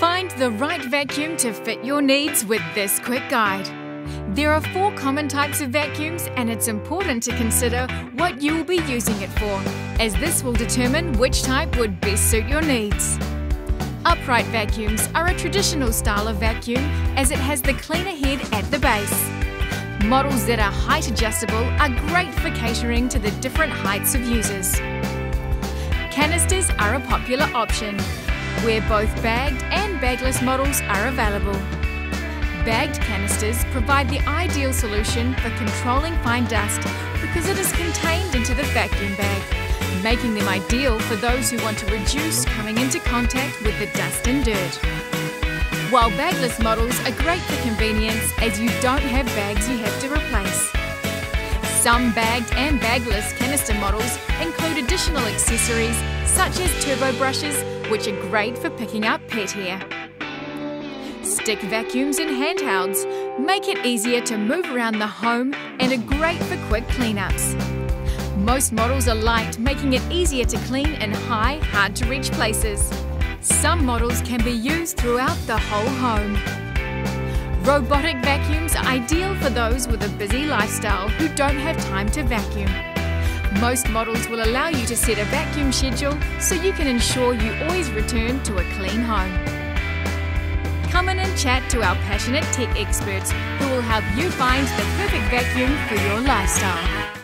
Find the right vacuum to fit your needs with this quick guide. There are four common types of vacuums and it's important to consider what you will be using it for, as this will determine which type would best suit your needs. Upright vacuums are a traditional style of vacuum as it has the cleaner head at the base. Models that are height adjustable are great for catering to the different heights of users. Canisters are a popular option, where both bagged and bagless models are available. Bagged canisters provide the ideal solution for controlling fine dust because it is contained into the vacuum bag, making them ideal for those who want to reduce coming into contact with the dust and dirt. While bagless models are great for convenience as you don't have bags you have to replace. Some bagged and bagless canister models include additional accessories such as turbo brushes, which are great for picking up pet hair. Stick vacuums and handhelds make it easier to move around the home and are great for quick cleanups. Most models are light, making it easier to clean in high, hard to reach places. Some models can be used throughout the whole home. Robotic vacuums are ideal for those with a busy lifestyle who don't have time to vacuum. Most models will allow you to set a vacuum schedule so you can ensure you always return to a clean home. Come in and chat to our passionate tech experts who will help you find the perfect vacuum for your lifestyle.